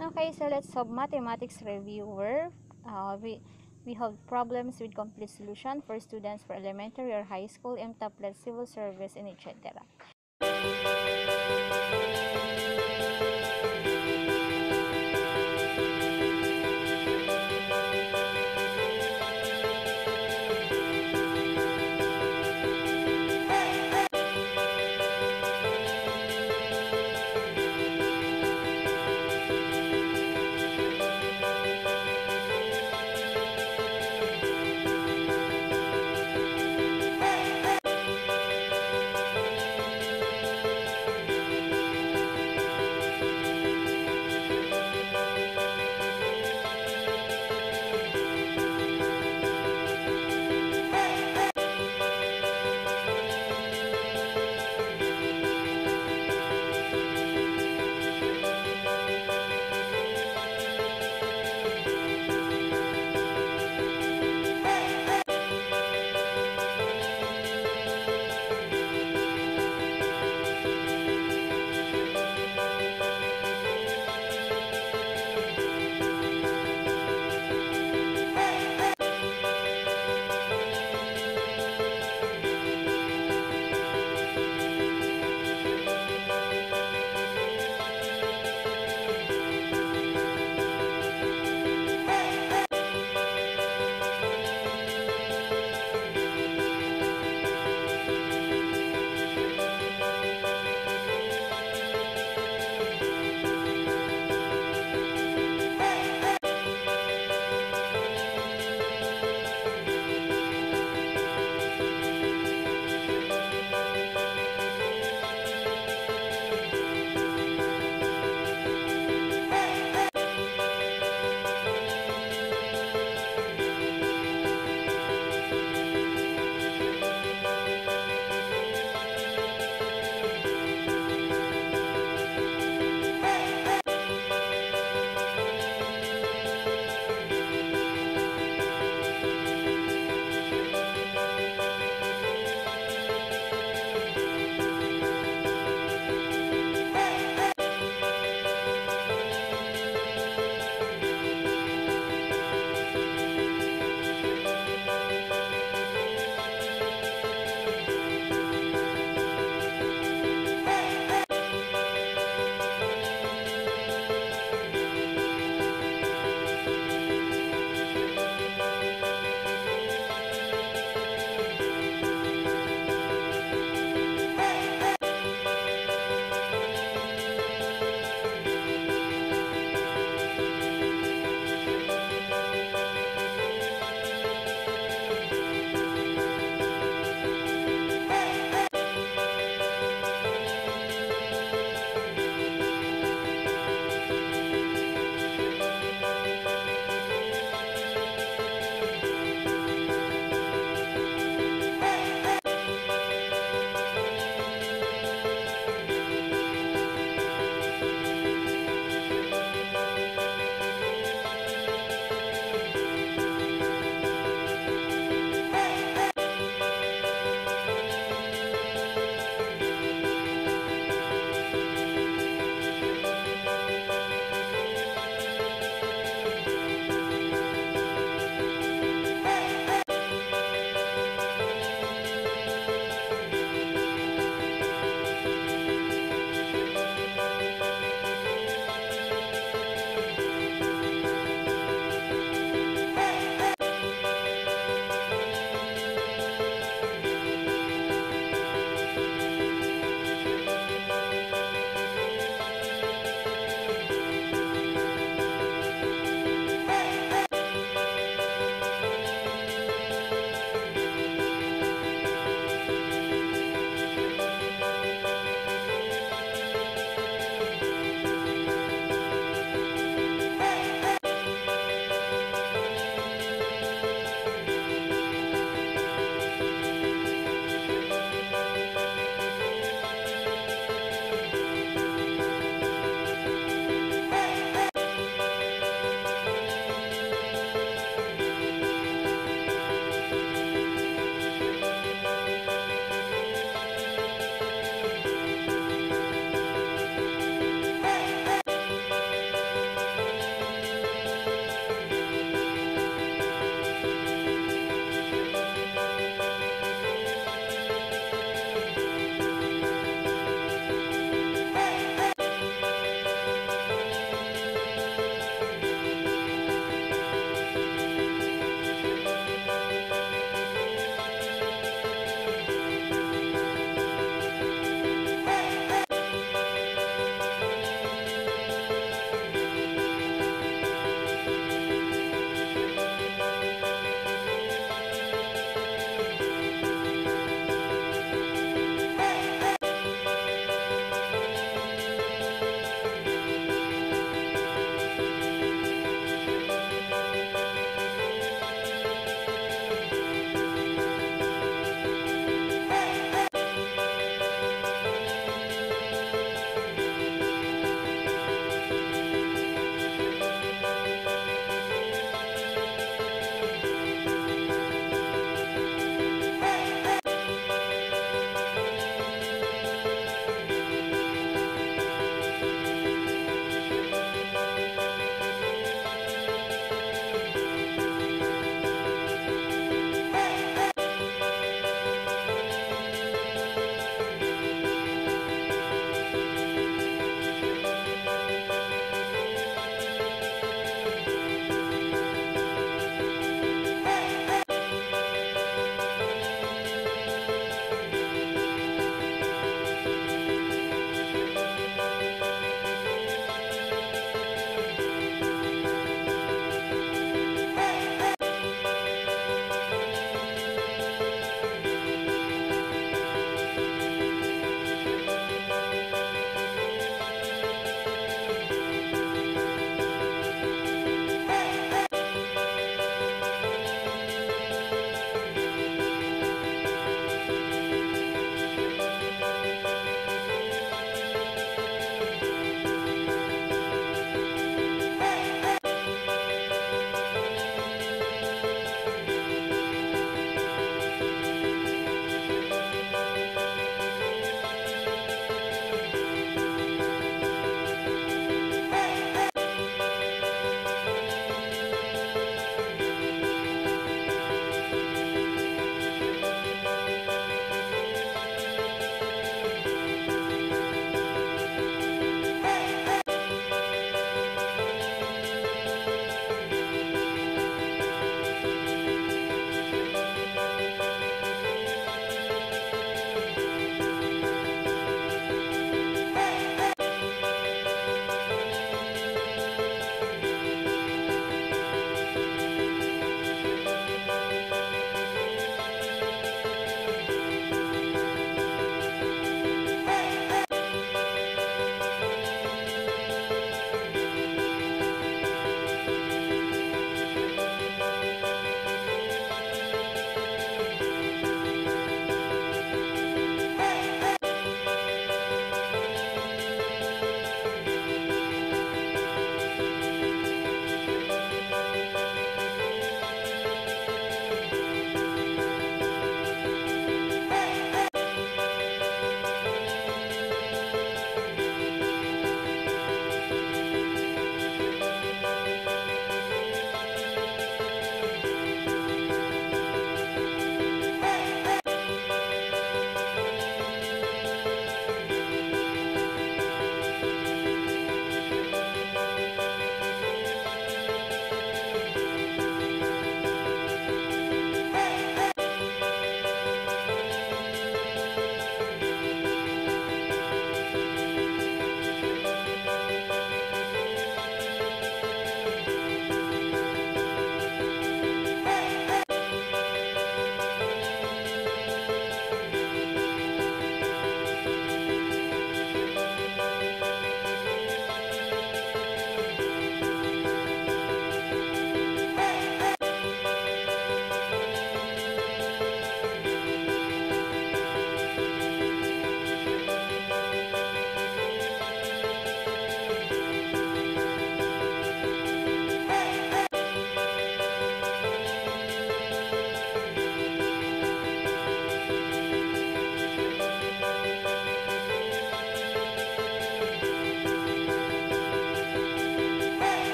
Okay, so let's solve mathematics reviewer. Uh, we we have problems with complete solution for students for elementary or high school, MTAP, civil service, and etc.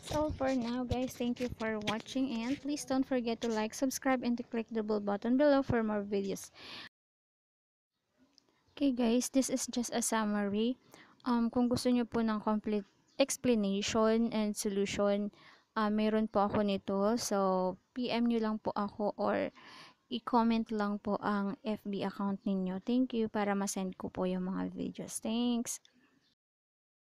That's all for now guys. Thank you for watching and please don't forget to like, subscribe and to click the bell button below for more videos. Okay guys, this is just a summary. Um, kung gusto nyo po ng complete explanation and solution, uh, meron po ako nito. So, PM nyo lang po ako or i-comment lang po ang FB account ninyo. Thank you para masend ko po yung mga videos. Thanks!